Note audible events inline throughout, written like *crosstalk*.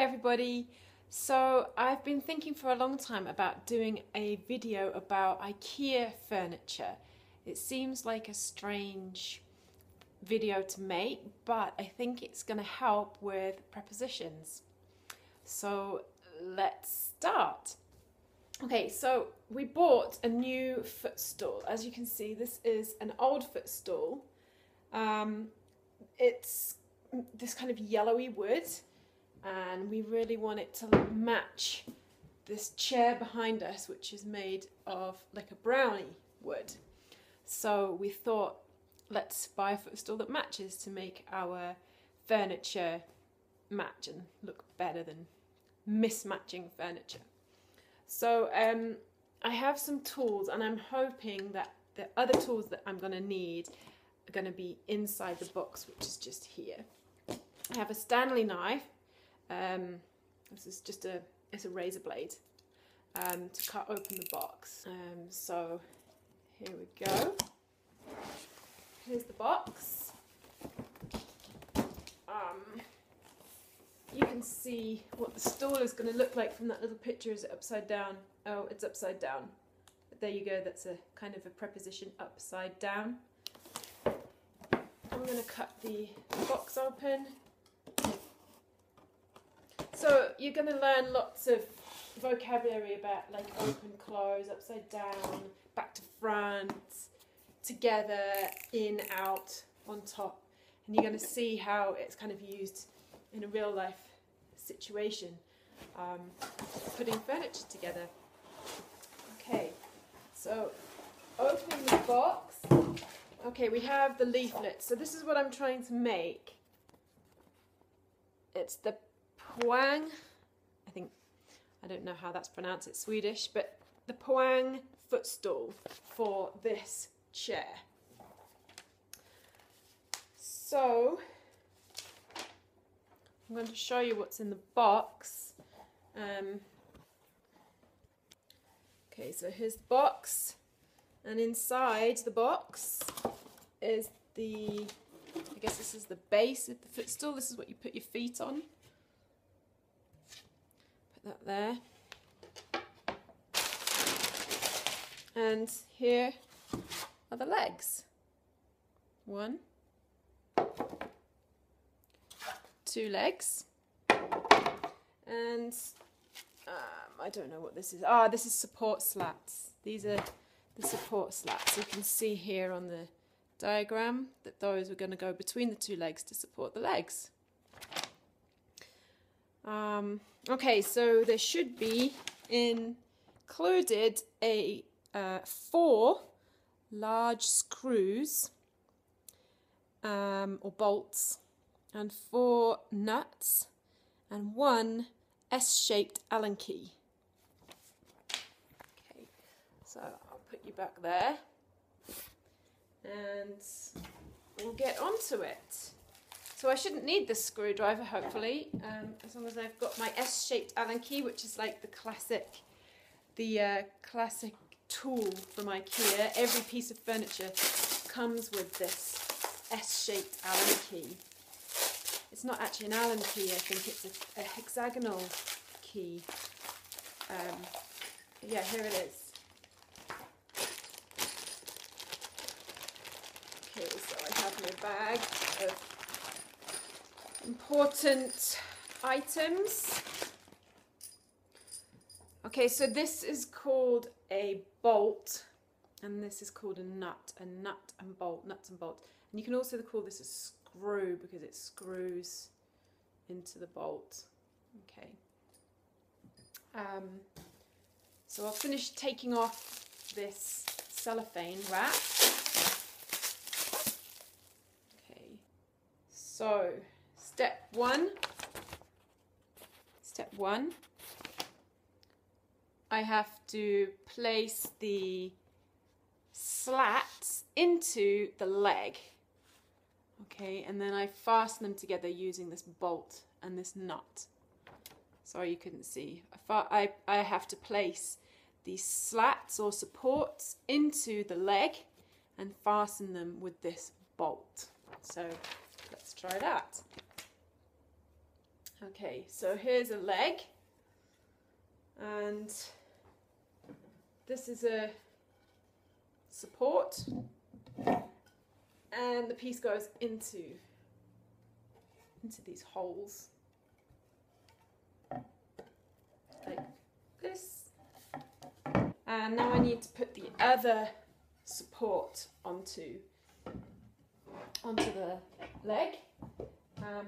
Hi everybody. So I've been thinking for a long time about doing a video about IKEA furniture. It seems like a strange video to make, but I think it's going to help with prepositions. So let's start. Okay, so we bought a new footstool. As you can see, this is an old footstool. Um, it's this kind of yellowy wood and we really want it to match this chair behind us which is made of like a brownie wood. So we thought let's buy a footstool that matches to make our furniture match and look better than mismatching furniture. So um, I have some tools and I'm hoping that the other tools that I'm going to need are going to be inside the box which is just here. I have a Stanley knife. Um, this is just a, it's a razor blade um, to cut open the box. Um, so here we go. Here's the box. Um, you can see what the stall is going to look like from that little picture. Is it upside down? Oh, it's upside down. But there you go. That's a kind of a preposition upside down. I'm going to cut the box open. So you're going to learn lots of vocabulary about like open, close, upside down, back to front, together, in, out, on top. And you're going to see how it's kind of used in a real life situation, um, putting furniture together. Okay, so opening the box. Okay, we have the leaflet. So this is what I'm trying to make. It's the Poang, I think, I don't know how that's pronounced, it's Swedish, but the Poang footstool for this chair. So, I'm going to show you what's in the box. Um, okay, so here's the box, and inside the box is the, I guess this is the base of the footstool. This is what you put your feet on. Put that there. And here are the legs. One, two legs, and um, I don't know what this is. Ah, this is support slats. These are the support slats. You can see here on the diagram that those are going to go between the two legs to support the legs. Um, okay, so there should be included a uh, four large screws um, or bolts and four nuts and one S-shaped Allen key. Okay, so I'll put you back there and we'll get onto it. So I shouldn't need this screwdriver, hopefully, um, as long as I've got my S-shaped Allen key, which is like the classic, the uh, classic tool from IKEA. Every piece of furniture comes with this S-shaped Allen key. It's not actually an Allen key, I think it's a, a hexagonal key. Um, yeah, here it is. Okay, so I have my bag of important items. Okay, so this is called a bolt and this is called a nut, a nut and bolt, nuts and bolts. And you can also call this a screw because it screws into the bolt. Okay. Um, so I'll finish taking off this cellophane wrap. Okay. So step one, step one, I have to place the slats into the leg. Okay, and then I fasten them together using this bolt and this nut. Sorry you couldn't see. I, I have to place these slats or supports into the leg and fasten them with this bolt. So let's try that. Okay, so here's a leg, and this is a support, and the piece goes into into these holes like this. And now I need to put the other support onto onto the leg. Um,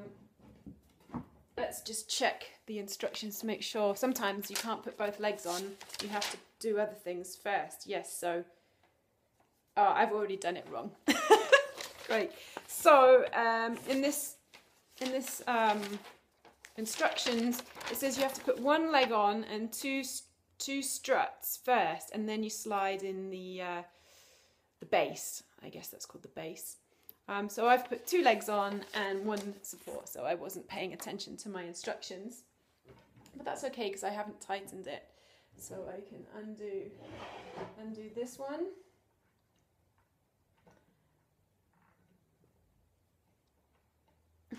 let's just check the instructions to make sure. Sometimes you can't put both legs on. You have to do other things first. Yes, so oh, I've already done it wrong. *laughs* Great. So um, in this in this um, instructions, it says you have to put one leg on and two two struts first, and then you slide in the uh, the base. I guess that's called the base. Um, so I've put two legs on and one support, so I wasn't paying attention to my instructions. But that's okay because I haven't tightened it. So I can undo undo this one. *laughs*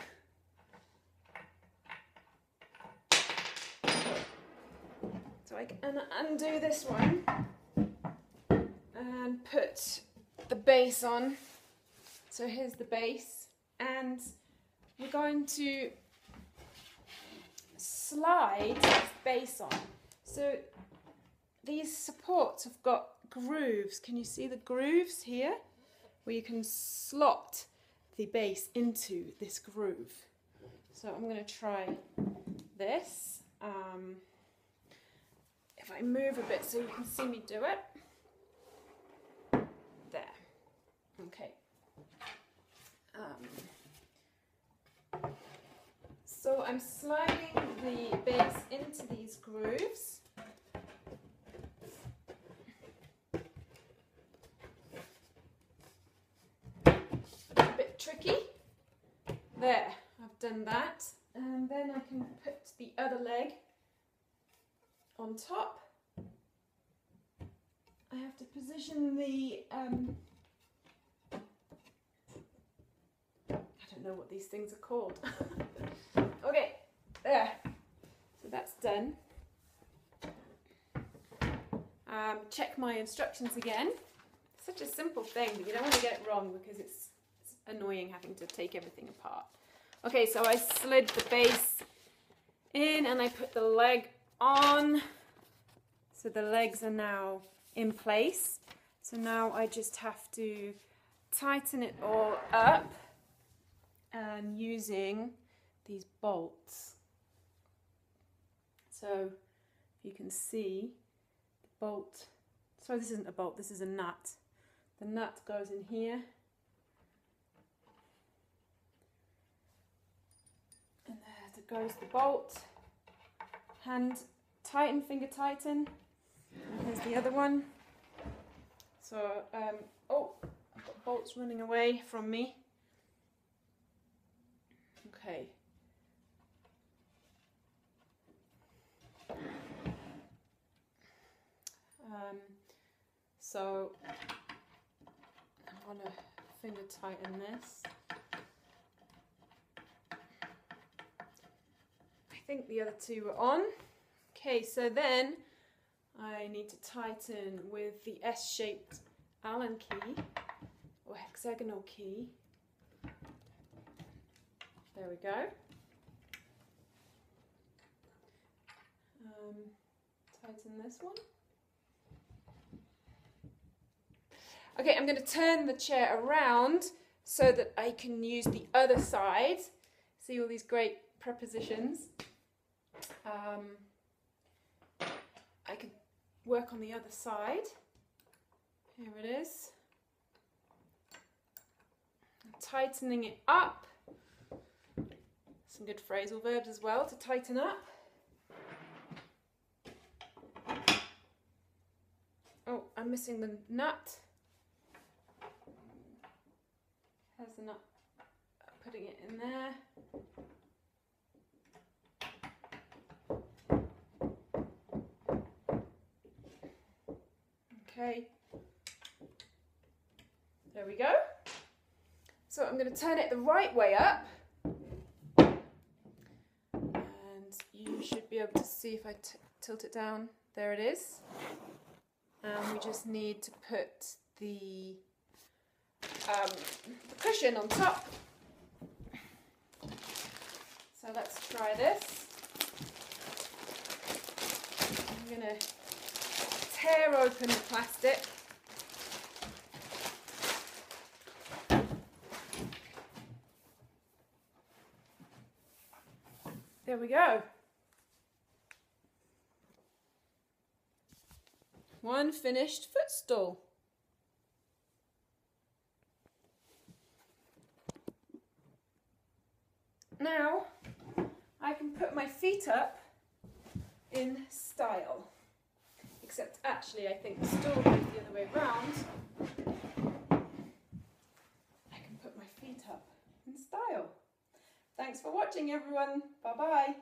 So I can undo this one and put the base on. So here's the base and we're going to slide this base on. So these supports have got grooves. Can you see the grooves here? Where you can slot the base into this groove. So I'm going to try this. Um, if I move a bit so you can see me do it. There. Okay. Um, I'm sliding the base into these grooves. A bit tricky. There, I've done that. And then I can put the other leg on top. I have to position the, um, know what these things are called. *laughs* okay, there. So that's done. Um, check my instructions again. Such a simple thing, but you don't want to get it wrong because it's, it's annoying having to take everything apart. Okay, so I slid the base in and I put the leg on. So the legs are now in place. So now I just have to tighten it all up and using these bolts. So you can see the bolt, sorry this isn't a bolt, this is a nut. The nut goes in here and there goes the bolt. Hand tighten, finger tighten. And here's the other one. So, um, oh, I've got bolts running away from me. Okay. Um, so, I'm to finger tighten this. I think the other two are on. Okay, so then I need to tighten with the S-shaped Allen key or hexagonal key. There we go. Um, tighten this one. Okay, I'm going to turn the chair around so that I can use the other side. See all these great prepositions. Um, I can work on the other side. Here it is. Tightening it up. Some good phrasal verbs as well to tighten up. Oh, I'm missing the nut. Has the nut, putting it in there. Okay. There we go. So I'm going to turn it the right way up. See if I tilt it down. There it is. And we just need to put the, um, the cushion on top. So let's try this. I'm going to tear open the plastic. There we go. One finished footstool. Now I can put my feet up in style. Except actually I think the stool goes the other way round. I can put my feet up in style. Thanks for watching everyone. Bye bye.